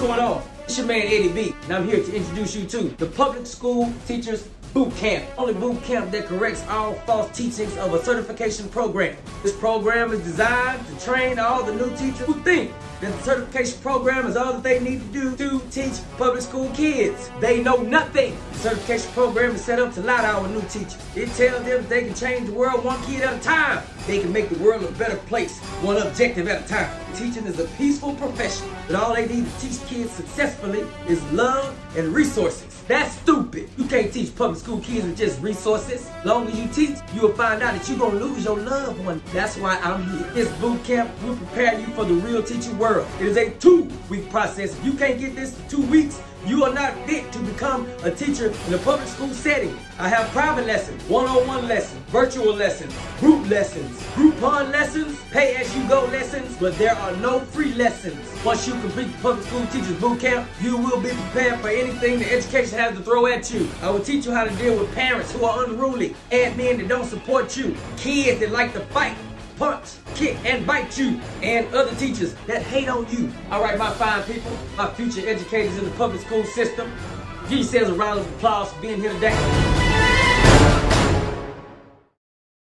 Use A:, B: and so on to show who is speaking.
A: going on? It's your man Eddie B, and I'm here to introduce you to the Public School Teachers Boot Camp. Only boot camp that corrects all false teachings of a certification program. This program is designed to train all the new teachers who think the certification program is all that they need to do to teach public school kids. They know nothing. The certification program is set up to lie to our new teachers. It tells them they can change the world one kid at a time. They can make the world a better place, one objective at a time. Teaching is a peaceful profession, but all they need to teach kids successfully is love and resources. That's stupid. You can't teach public school kids with just resources. Long as you teach, you will find out that you're gonna lose your loved one. That's why I'm here. This boot camp will prepare you for the real teaching world. It is a two-week process. If you can't get this in two weeks, you are not fit to become a teacher in a public school setting. I have private lessons, one-on-one lessons, virtual lessons, group lessons, Groupon lessons, pay-as-you-go lessons, but there are no free lessons. Once you complete the public school teachers boot camp, you will be prepared for anything the education has to throw at you. I will teach you how to deal with parents who are unruly, admin that don't support you, kids that like to fight, punch, kick, and bite you, and other teachers that hate on you. All right, my fine people, my future educators in the public school system, give yourselves a round of applause for being here today.